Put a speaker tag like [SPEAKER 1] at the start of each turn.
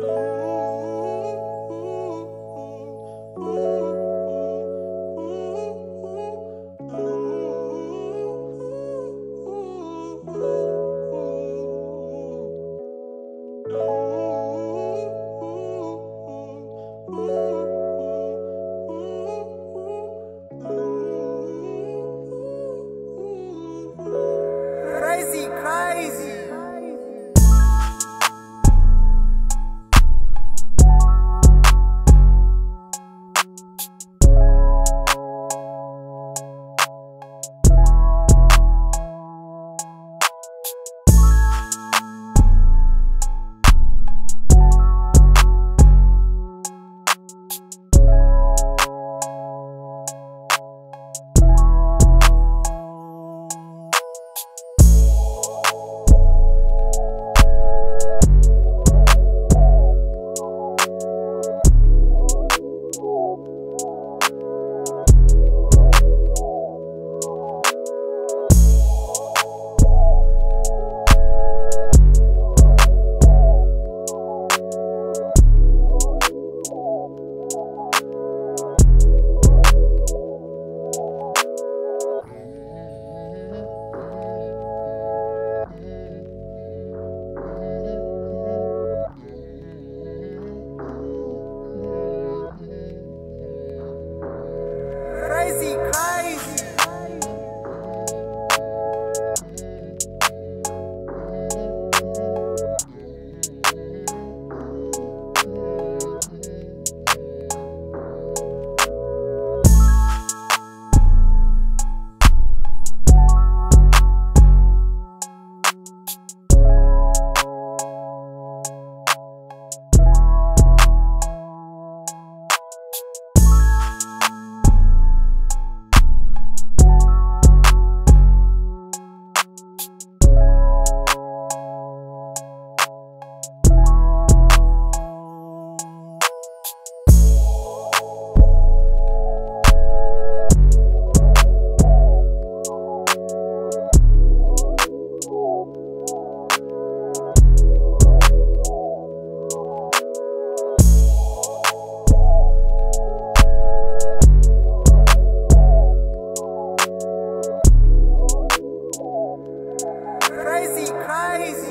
[SPEAKER 1] Mm-hmm. crazy, crazy.